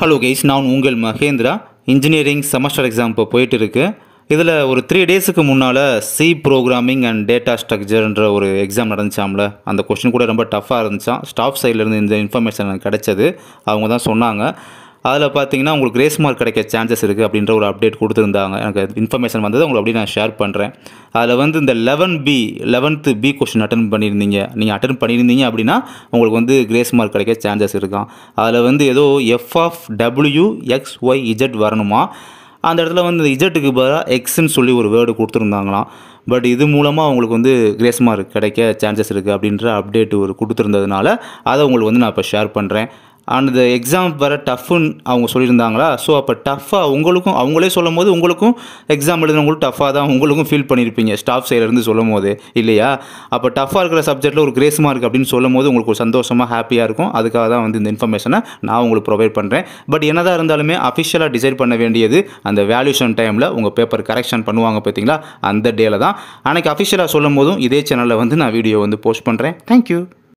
Hello guys நான் உங்கள் Mahindra. Engineering semester exam இப்போ போயிட்டு இருக்கு இதில் ஒரு த்ரீ டேஸுக்கு முன்னால் சி ப்ரோக்ராமிங் அண்ட் டேட்டா ஸ்ட்ரக்சர்ன்ற ஒரு எக்ஸாம் நடந்துச்சாம்ல? அந்த கொஷின் கூட ரொம்ப டஃப்பாக இருந்துச்சான் ஸ்டாஃப் சைட்லேருந்து இந்த இன்ஃபர்மேஷன் எனக்கு கிடைச்சது. அவங்க தான் சொன்னாங்க. அதில் பார்த்தீங்கன்னா உங்களுக்கு கிரேஸ் மார்க் கிடைக்க சான்சஸ் இருக்குது அப்படின்ற ஒரு அப்டேட் கொடுத்துருந்தாங்க. எனக்கு இன்ஃபர்மேஷன் வந்தது உங்களுக்கு அப்படியே நான் ஷேர் பண்ணுறேன் அதில் வந்து இந்த eleven B eleventh B question attend பண்ணியிருந்தீங்க. நீங்கள் அட்டன் பண்ணியிருந்தீங்க அப்படின்னா உங்களுக்கு வந்து கிரேஸ் மார்க் கிடைக்க சான்சஸ் இருக்கான் அதில் வந்து ஏதோ F of W X Y Z வரணுமா? அந்த இடத்துல வந்து இந்த இஜெட்டுக்கு பதிலாக எக்ஸ்ன்னு சொல்லி ஒரு வேர்டு கொடுத்துருந்தாங்களாம். பட் இது மூலமாக அவங்களுக்கு வந்து கிரேஸ் மார்க் கிடைக்க சான்சஸ் இருக்குது அப்படின்ற அப்டேட் ஒரு கொடுத்துருந்ததுனால அதை உங்களுக்கு வந்து நான் இப்போ ஷேர் பண்ணுறேன் அந்த எக்ஸாம் வர டஃப்னு அவங்க சொல்லியிருந்தாங்களா? ஸோ அப்போ டஃப்பாக உங்களுக்கும் அவங்களே சொல்லும் போது உங்களுக்கும் எக்ஸாம் எழுதுனவங்களும் டஃப்பாக தான் உங்களுக்கும் ஃபீல் பண்ணியிருப்பீங்க. ஸ்டாஃப் சைட்லேருந்து சொல்லும் போது இல்லையா? அப்போ டஃப்பாக இருக்கிற சப்ஜெக்ட்டில் ஒரு கிரேஸ் மார்க் அப்படின்னு சொல்லும் போது உங்களுக்கு ஒரு சந்தோஷமாக ஹாப்பியாக இருக்கும். அதுக்காக தான் வந்து இந்த இன்ஃபர்மேஷனை நான் உங்களுக்கு ப்ரொவைட் பண்ணுறேன் பட் என்னதான் இருந்தாலுமே அஃபிஷியலாக டிசைட் பண்ண வேண்டியது அந்த வேல்யூஷன் டைமில் உங்கள் பேப்பர் கரெக்ஷன் பண்ணுவாங்க பார்த்தீங்களா? அந்த டேல தான். அன்றைக்கி அஃபிஷியலாக சொல்லும் போதும் இதே சேனலில் வந்து நான் வீடியோ வந்து போஸ்ட் பண்ணுறேன் தேங்க்யூ